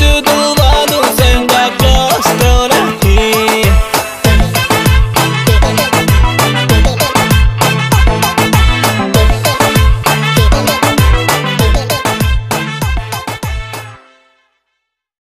to the